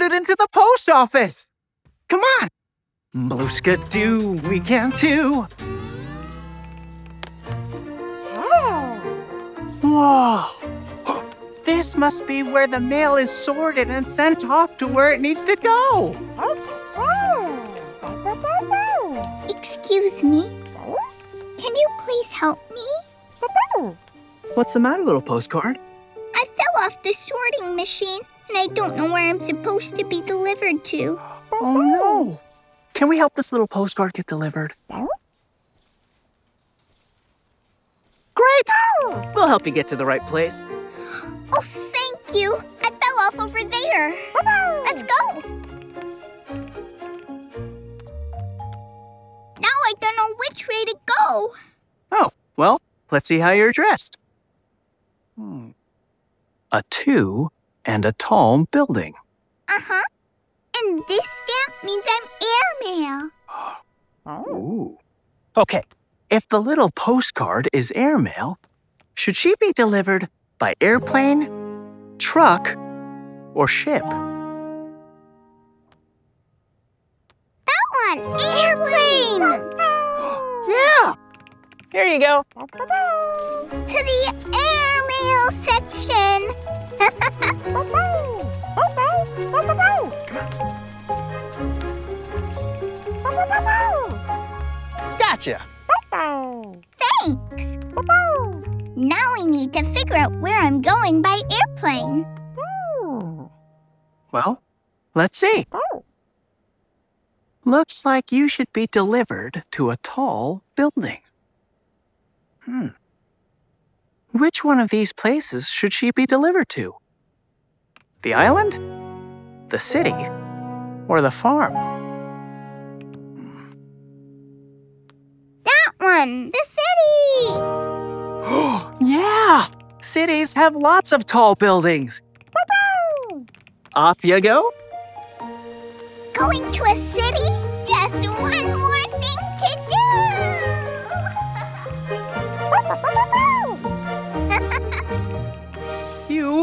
get it into the post office. Come on. Blue do we can too. Oh. Whoa. This must be where the mail is sorted and sent off to where it needs to go. Excuse me. Can you please help me? What's the matter, little postcard? I fell off the sorting machine and I don't know where I'm supposed to be delivered to. Oh no. Can we help this little postcard get delivered? Great! We'll help you get to the right place. Oh, thank you. I fell off over there. Let's go. Now I don't know which way to go. Oh, well, let's see how you're dressed. Hmm. A two and a tall building. Uh-huh. And this stamp means I'm airmail. Ooh. Okay, if the little postcard is airmail, should she be delivered by airplane, truck, or ship? That one! Airplane! yeah! Here you go. To the airmail section. Gotcha. Thanks. Now we need to figure out where I'm going by airplane. Well, let's see. Looks like you should be delivered to a tall building. Hmm. Which one of these places should she be delivered to? The island? The city? Or the farm? That one! The city! yeah! Cities have lots of tall buildings. Off you go. Going to a city? Just one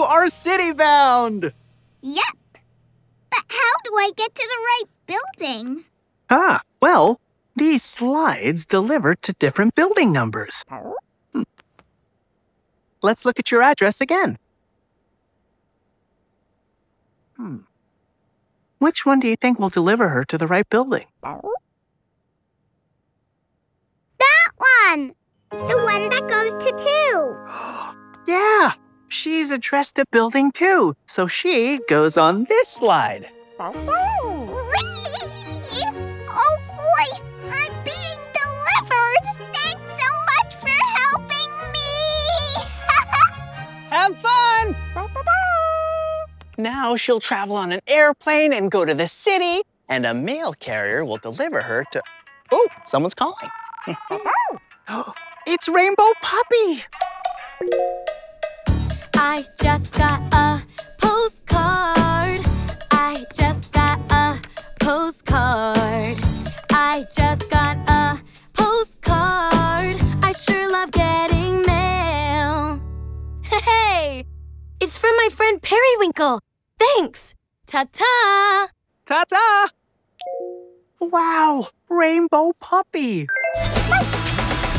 are city bound! Yep. But how do I get to the right building? Ah, well, these slides deliver to different building numbers. Hmm. Let's look at your address again. Hmm. Which one do you think will deliver her to the right building? That one! The one that goes to two. yeah, she's addressed to building two, so she goes on this slide. oh boy, I'm being delivered! Thanks so much for helping me! Have fun! Now she'll travel on an airplane and go to the city, and a mail carrier will deliver her to. Oh, someone's calling. it's Rainbow Puppy! Friend Periwinkle. Thanks. Ta-ta. Ta-ta. Wow, Rainbow Puppy.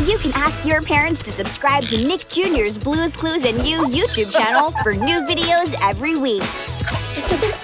You can ask your parents to subscribe to Nick Jr.'s Blue's Clues and You YouTube channel for new videos every week.